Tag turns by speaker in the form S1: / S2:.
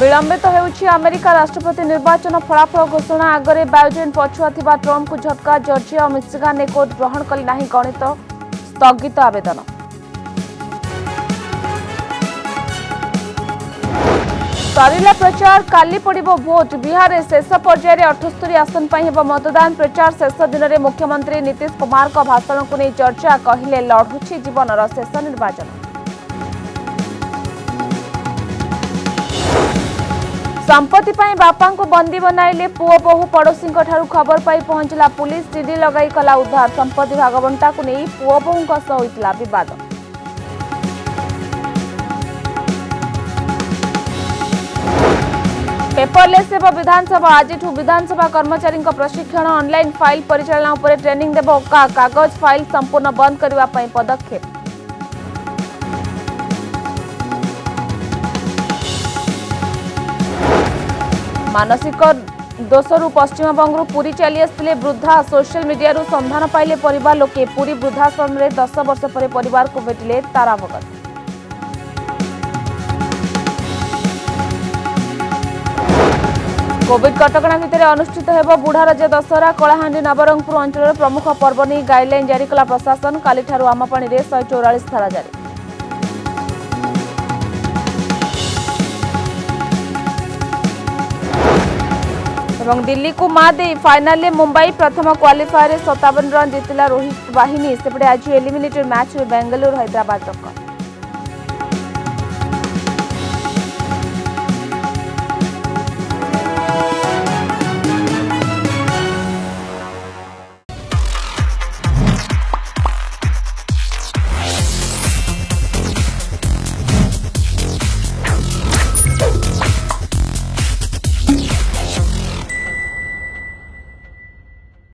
S1: ବିଳମ୍ବିତ ହେଉଛି ଆମେରିକା ରାଷ୍ଟ୍ରପତି ନିର୍ବାଚନ ଫଳାଫଳ ଘୋଷଣା ଆଗରେ ବାୟୋଜେନ୍ ପଛୁଆ ଥିବା ଟ୍ରମ୍ପଙ୍କୁ ଝଟକା ଜର୍ଜିଆ ଓ ମିଶିଗାନ୍ରେ କୋର୍ଟ ଗ୍ରହଣ କଲି ନାହିଁ ଗଣିତ ସ୍ଥଗିତ ଆବେଦନ ସରିଲା ପ୍ରଚାର କାଲି ପଡ଼ିବ ଭୋଟ ବିହାରରେ ଶେଷ ପର୍ଯ୍ୟାୟରେ ଅଠସ୍ତରୀ ଆସନ ପାଇଁ ହେବ ମତଦାନ ପ୍ରଚାର ଶେଷ ଦିନରେ ମୁଖ୍ୟମନ୍ତ୍ରୀ ନୀତିଶ କୁମାରଙ୍କ ଭାଷଣକୁ ନେଇ ଚର୍ଚ୍ଚା କହିଲେ ଲଢ଼ୁଛି ଜୀବନର ଶେଷ ନିର୍ବାଚନ सम्पत्ति बापाको बन्दी बहु पुवबो पडोसी खबर ख पहुँचला पुलिस लगाई कला उद्धार सम्पत्ति भागबन्टाको नै विवाद पेपरलेस विधानु विधानसभा विधानसभा कर्मचारी प्रशिक्षण अनलाइन फाइल परिचालना ट्रेनिंग देव कागज फाइल सम्पूर्ण करने पदक्षेप মানসিক দোষরু পশ্চিমবঙ্গর পুরী চালি আসলে বৃদ্ধা সোশিয়াল মিডিয়ার সন্ধান পাইলে পরিবার লোকে পুরী বৃদ্ধাশ্রমে দশ বর্ষ পরে পরিবারকে ভেটিলে তারা ভগত কোভিড কটকা ভিতরে অনুষ্ঠিত হব বুঢ়ারাজা দশহরা কলাহাণ্ডি নবরঙ্গপুর অঞ্চলের প্রমুখ পর্ব নিয়ে গাইডলাইন জারি কলা প্রশাসন কালিঠার আমপাণীতে শহে চৌরাশ ধারা জারি এবং দিল্লি কো মাদে ফাইনালি মুম্বাই প্রথম কোয়ালিফায়ার 57 রান জিতিলা রোহিত বাহিনি সেপরে আজি एलिमिনেটর ম্যাচ বেঙ্গালোর হায়দ্রাবাদ তক